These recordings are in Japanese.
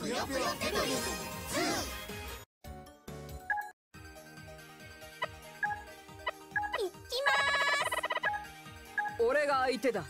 ぷよぷよテトリス2俺が相手だ。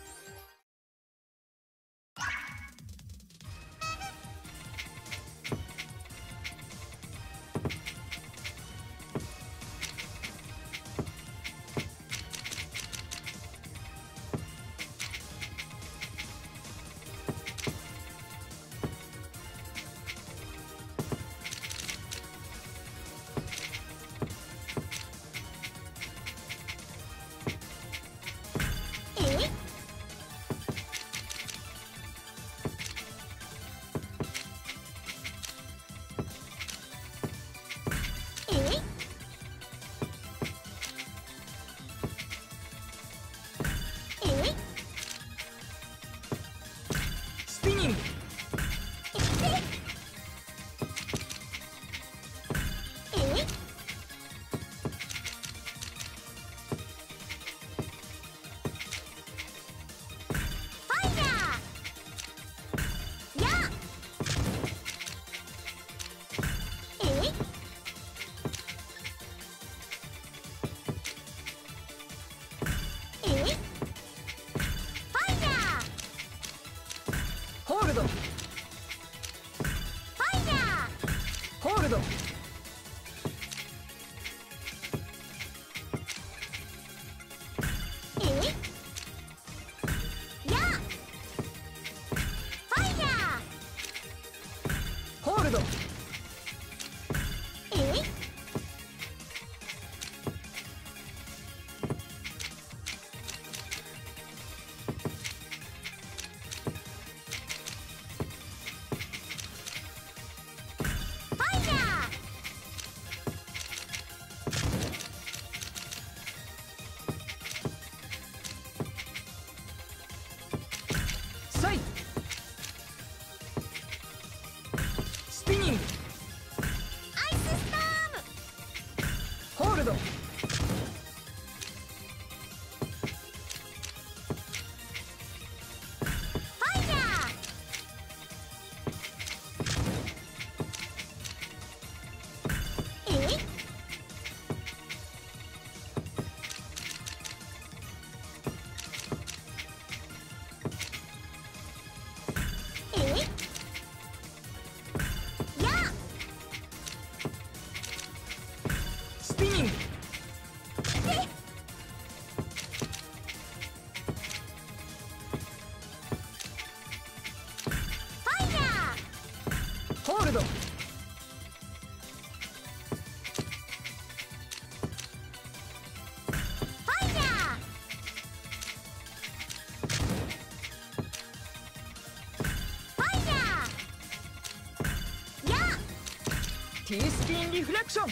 T スキンリフレクション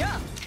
やあ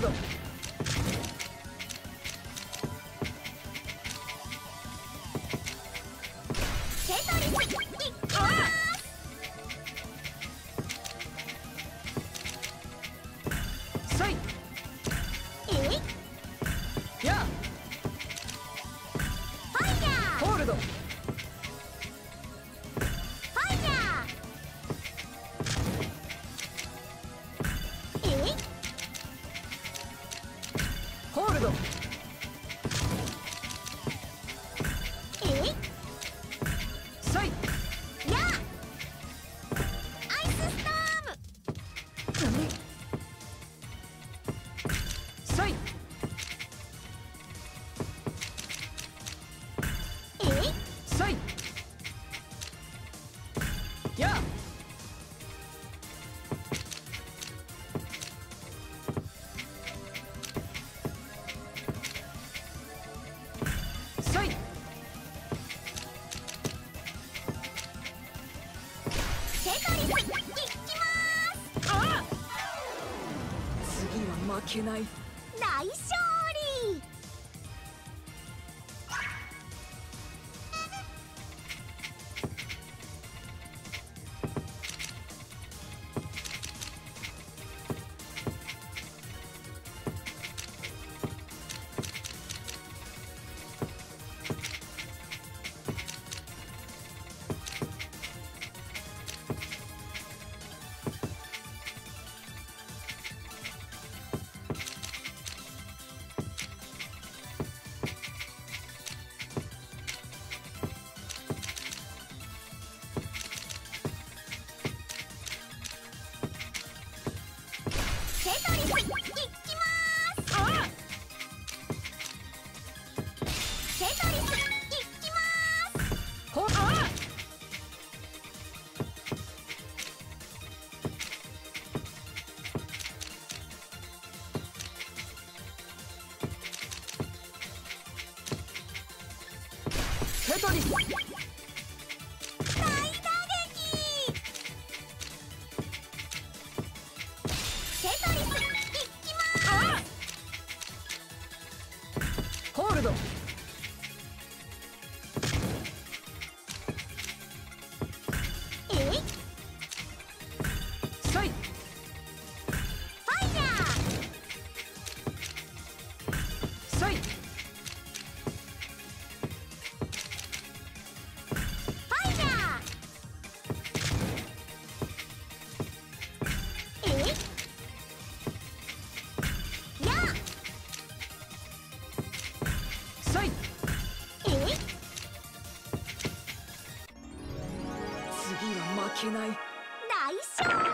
them! けない。内緒。えっ!?けない。しょ